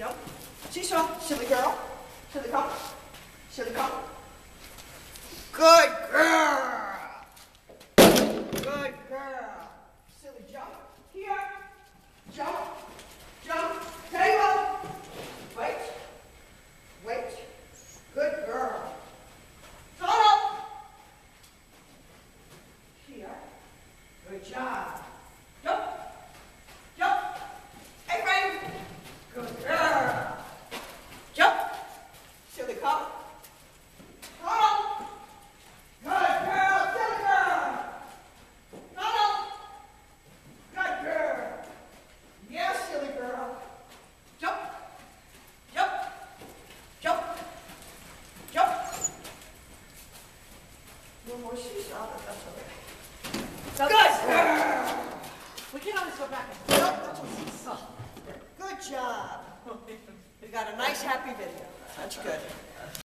jump. Seesaw, silly girl, silly girl, silly girl. Good girl. Good girl. Silly jump. Here. Jump. Jump. Table. Wait. Wait. Good girl. Total. Here. Good job. No more seesaw, oh, but that's okay. Good girl. We can always go back and Nope, that's a seesaw. Good job. We got a nice happy video. That's good.